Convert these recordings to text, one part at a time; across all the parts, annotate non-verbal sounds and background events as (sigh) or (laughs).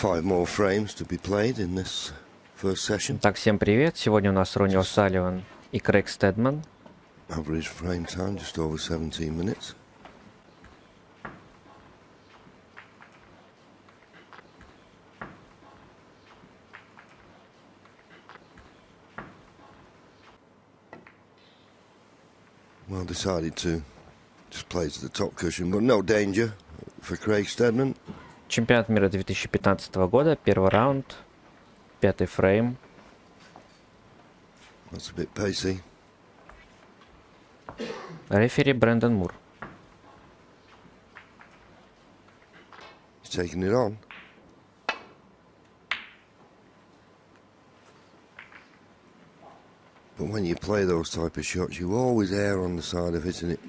Five more frames to be played in this first session. Так, всем привет. Сегодня у нас Ронни О'Салливан и Крейг Стедман. Average frame time just over 17 minutes. Well, decided to just play to the top cushion, but no danger for Craig Steadman. Чемпионат мира 2015 года, первый раунд, пятый фрейм. Рефери Брэндон Мур. Taking it on. But when you play those type of shots, you always err on the side of hitting it.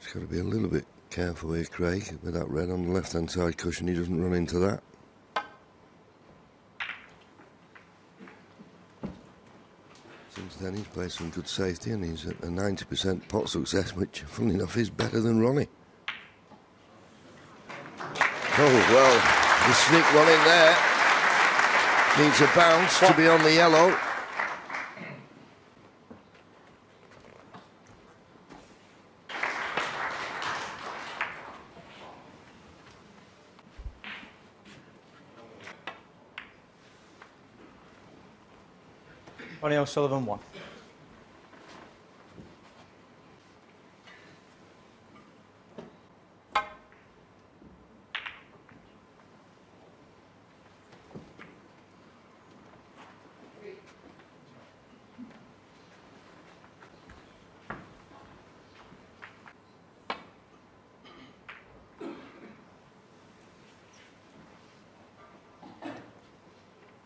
Just got to be a little bit careful here, Craig, with that red on the left-hand side cushion. He doesn't run into that. Since then, he's played some good safety, and he's at a 90% pot success, which, funnily enough, is better than Ronnie. Oh, well, the sneak one in there. Needs a bounce to be on the yellow. Ronnie Sullivan one.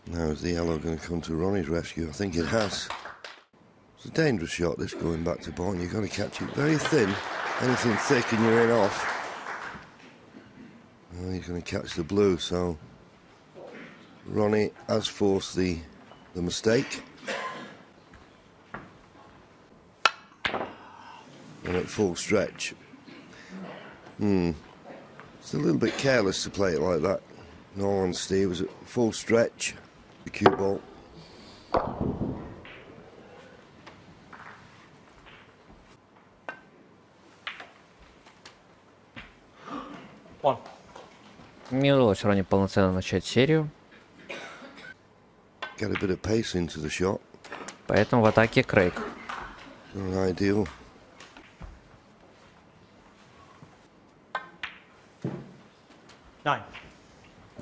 Now is the yellow going to come to Ronnie's rescue? I think it has. It's a dangerous shot, this going back to point. You've got to catch it very thin. Anything thick and you're in off. Oh, he's going to catch the blue, so Ronnie has forced the, the mistake. And at full stretch. Hmm. It's a little bit careless to play it like that. No honesty, it was at full stretch The cue ball. One. Не удалось Ронни полноценно начать серию, Get a bit of pace into the shot. поэтому в атаке Крейг. Not ideal. Nine.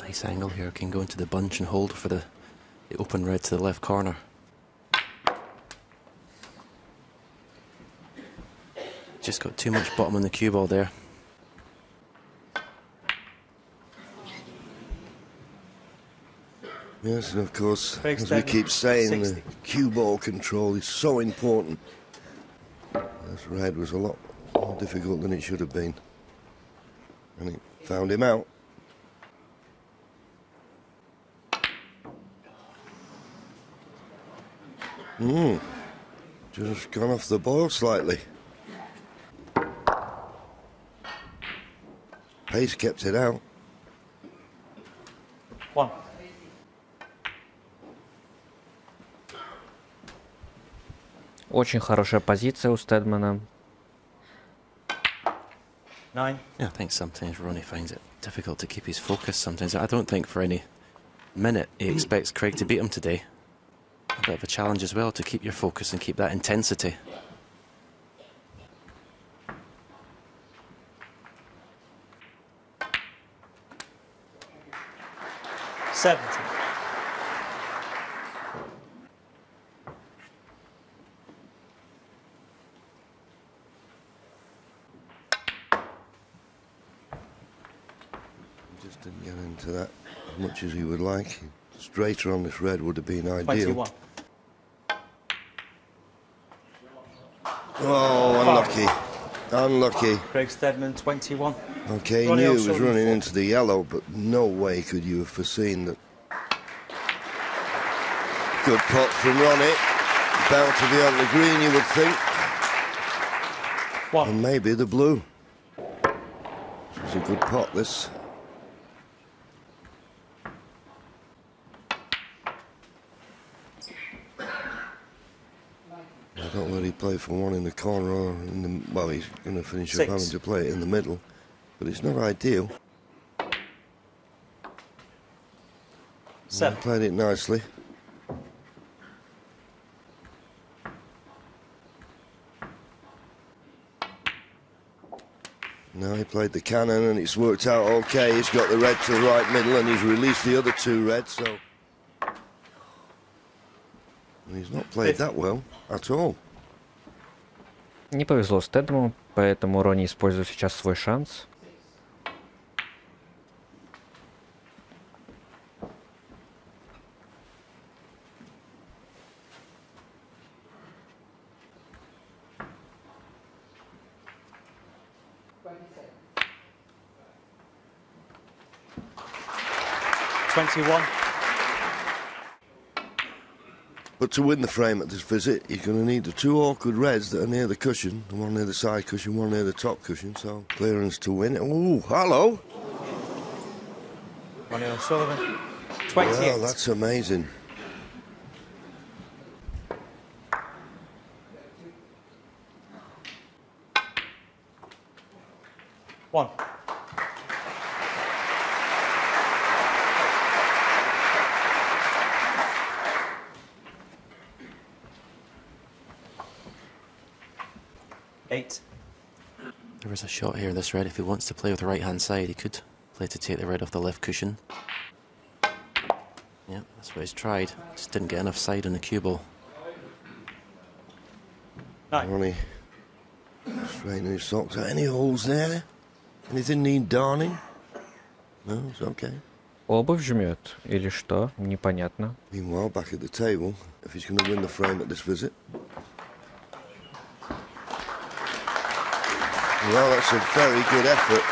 Nice angle here. Can go into the bunch and hold for the, the open red to the left corner. Just got too much bottom on the cue ball there. Yes, and of course, as we keep saying, 60. the cue ball control is so important. This red was a lot more difficult than it should have been. And it found him out. Hmm. Just gone off the boil slightly. Pace kept it out. One. Очень хорошая позиция у Стедмана. Nine. Yeah, I think sometimes Ronnie finds it difficult to keep his focus. Sometimes I don't think for any minute he expects Craig to beat him today. A bit of a challenge as well to keep your focus and keep that intensity. Seventy. Just didn't get into that as much as he would like. Straighter on this red would have been ideal. Twenty-one. Oh, unlucky. Unlucky. Craig Steadman, twenty-one. Okay, he Ronnie knew he was running into the yellow, but no way could you have foreseen that. Good pot from Ronnie. Bound to be on the green, you would think. One. And maybe the blue. Was a good pot, this. I don't know whether he played for one in the corner or in the. Well, he's going to finish Six. up having to play it in the middle, but it's not ideal. Seven. Played it nicely. Now he played the cannon and it's worked out okay. He's got the red to the right middle and he's released the other two reds, so. And he's not played that well at all. Не повезло Стэдму, поэтому Ронни использует сейчас свой шанс. Twenty-one. But to win the frame at this visit, you're going to need the two awkward reds that are near the cushion, and one near the side cushion, one near the top cushion. So clearance to win. it. Oh, hello! Ronnie O'Sullivan. Twenty-eight. Well, that's amazing. One. Eight. There was a shot here, this red. If he wants to play with the right hand side, he could play to take the red off the left cushion. Yeah, that's what he's tried. Just didn't get enough side on the cue ball. Nine. Ronnie straightening his socks. Are any holes there? Anything need darning? No, it's okay. Обувь жмет или что? Непонятно. Meanwhile, back at the table, if he's going to win the frame at this visit. Well, that's a very good effort,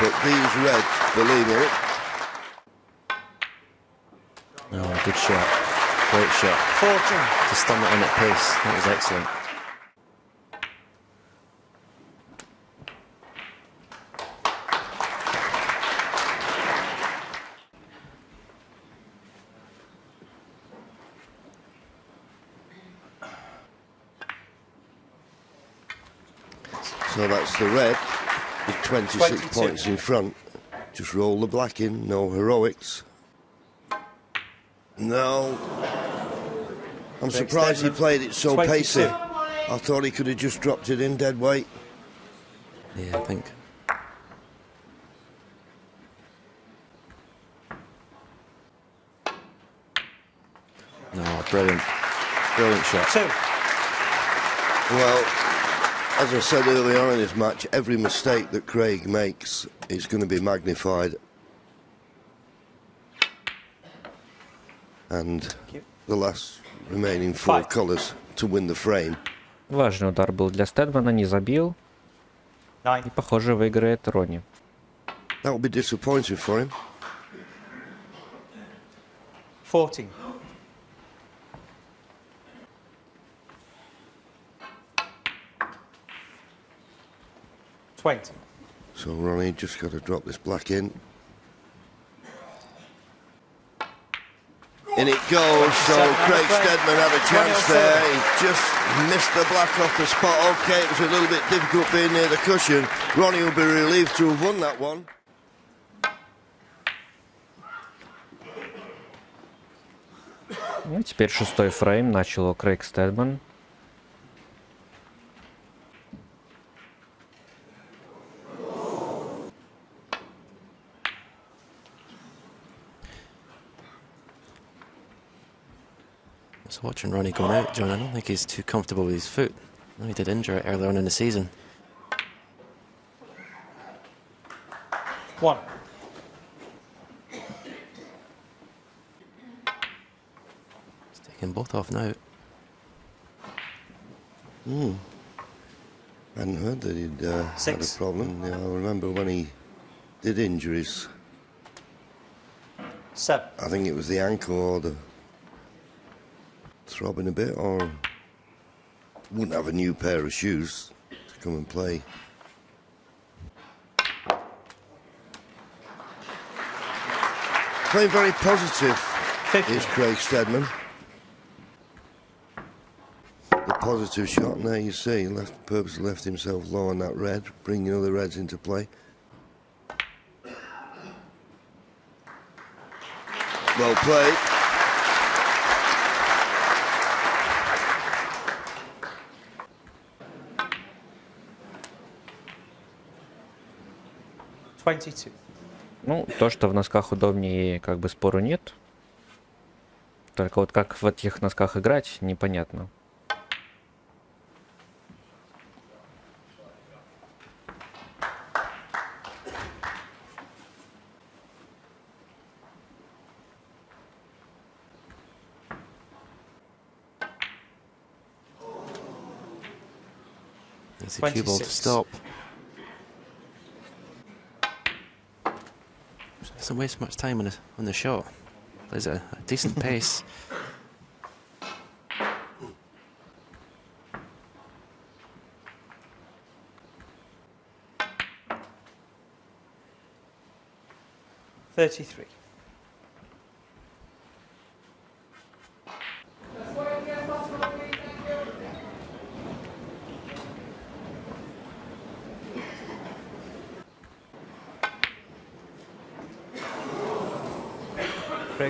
but these reds, believe it. Oh, good shot. Great shot. Fourteen. To stun it in at pace. That was excellent. So that's the red with 26 22. points in front. Just roll the black in, no heroics. No. I'm surprised he played it so 22. pacey. I thought he could have just dropped it in dead weight. Yeah, I think. No, brilliant. Brilliant shot. Two. Well, as I said earlier on in this match, every mistake that Craig makes is going to be magnified. And you. the last remaining four Five. colours to win the frame. Важный удар был для Стэдмана, не забил. И, Nine. похоже, выиграет Ронни. That would be disappointing for him. Fourteen. 20. So Ronnie just got to drop this black in. In it goes, so Craig Steadman had a chance there. He just missed the black off the spot. OK, it was a little bit difficult being near the cushion. Ronnie will be relieved to have won that one. Ну теперь шестой фрейм начал Крейг Стедман. Watching Ronnie going out, John. I don't think he's too comfortable with his foot. I know he did injure it earlier on in the season. One. He's taking both off now. Hmm. I hadn't heard that he'd uh, had a problem. Yeah, I remember when he did injuries. Seven. I think it was the ankle or the throbbing a bit, or wouldn't have a new pair of shoes to come and play. Playing very positive is Craig Steadman. the positive shot, and there you see, left purposely left himself low on that red, bringing other reds into play. Well played. Twenty-two. Ну, то, что в носках удобнее, как бы спору нет. Только вот как в этих носках играть, непонятно. It's a cue ball to 26. stop. Doesn't waste much time on the, on the shot. Plays at a, a decent (laughs) pace. Thirty-three.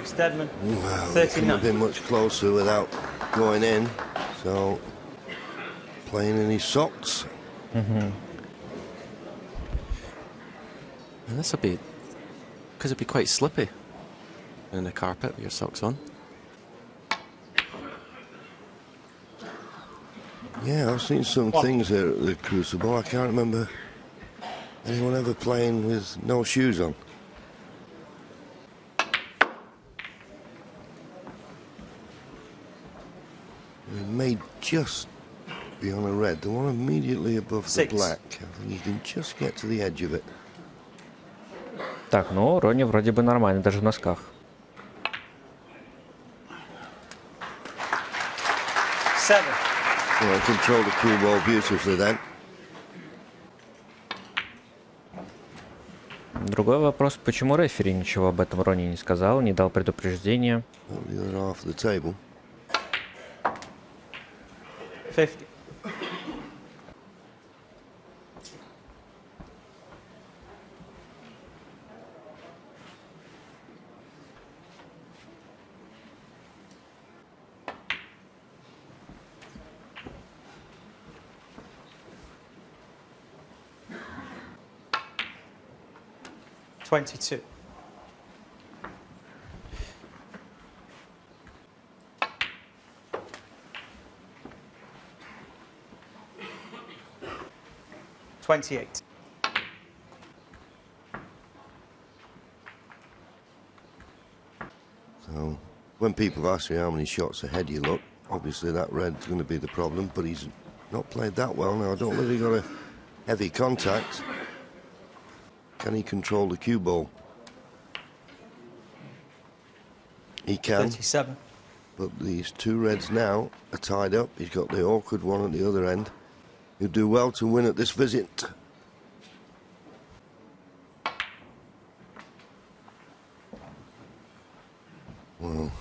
Craig Steadman. Well, they couldn't have 39. been much closer without going in. So, playing in his socks. Mm hmm And this will be, because it'll be quite slippy in the carpet with your socks on. Yeah, I've seen some One. things here at the Crucible. I can't remember anyone ever playing with no shoes on. just beyond the red, the one immediately above Six. the black. You can just get to the edge of it. Так, ну, Ронни вроде бы нормально, даже в носках. Seven. Well, I controlled the cue ball beautifully then. Другой вопрос, почему рефери ничего об этом Ронни не сказал, не дал предупреждения? Well, 50. Twenty-two. Twenty-eight. So, when people ask me how many shots ahead you look, obviously that red's going to be the problem, but he's not played that well now. I don't he got a heavy contact. Can he control the cue ball? He can, Thirty-seven. but these two reds now are tied up. He's got the awkward one at the other end. He'll do well to win at this visit. Well,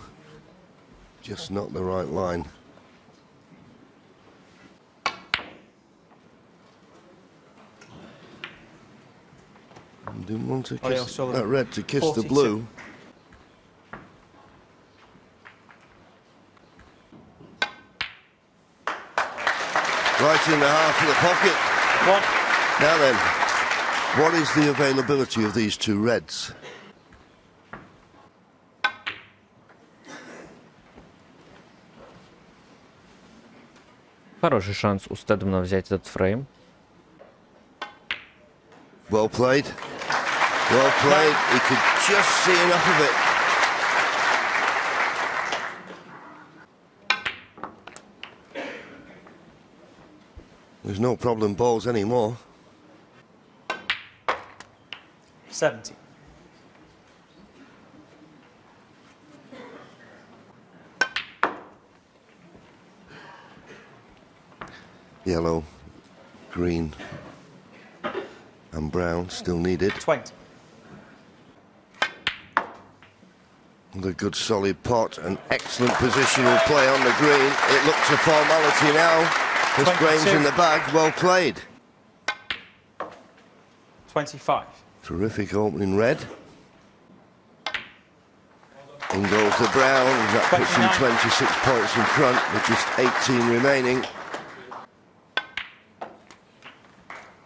just not the right line. Didn't want to Ollie kiss that red to kiss the blue. Right in the half of the pocket. One. Now then, what is the availability of these two reds? Хороший шанс у Стедмана взять этот фрейм. Well played. Well played. He could just see enough of it. There's no problem balls anymore. Seventy. Yellow, green, and brown still needed. Twenty. With a good solid pot and excellent positional play on the green. It looks a formality now. This game's in the bag, well played. 25. Terrific opening red. In goes the brown, that 29. puts him 26 points in front with just 18 remaining.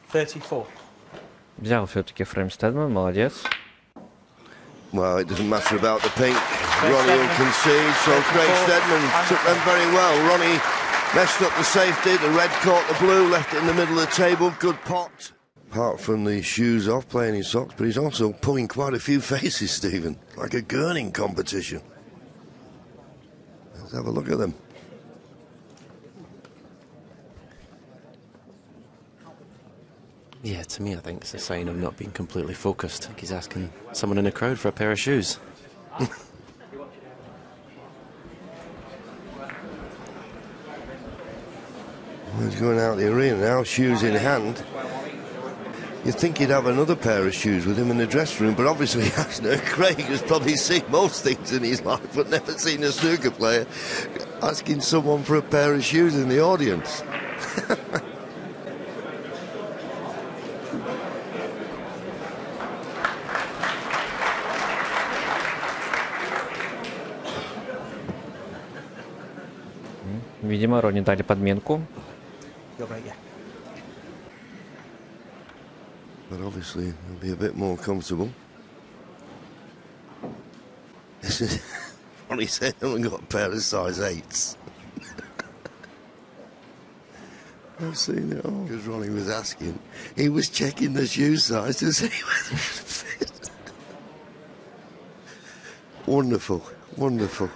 34. Взял все-таки фрейм Стэдман, молодец. Well, it doesn't matter about the pink. Ronnie will concede, so Craig Steadman took them very well. Ronnie messed up the safety, the red caught the blue, left it in the middle of the table. Good pot. Apart from the shoes off, playing his socks, but he's also pulling quite a few (laughs) faces, Stephen, like a gurning competition. Let's have a look at them. Yeah, to me, I think it's a sign of not being completely focused. He's asking someone in the crowd for a pair of shoes. (laughs) going out the arena now, shoes in hand. You'd think he'd have another pair of shoes with him in the dressing room, but obviously (laughs) he hasn't. Craig (laughs) has probably seen most things in his life, but never seen a snooker player asking someone for a pair of shoes in the audience. Видимо, Ронни дали подменку. You're right, yeah. But obviously he'll be a bit more comfortable. This is what he said. I haven't got a pair of size eights. (laughs) I've seen it all. Because Ronnie was asking, he was checking the shoe size to see (laughs) whether it fit. (laughs) wonderful, wonderful.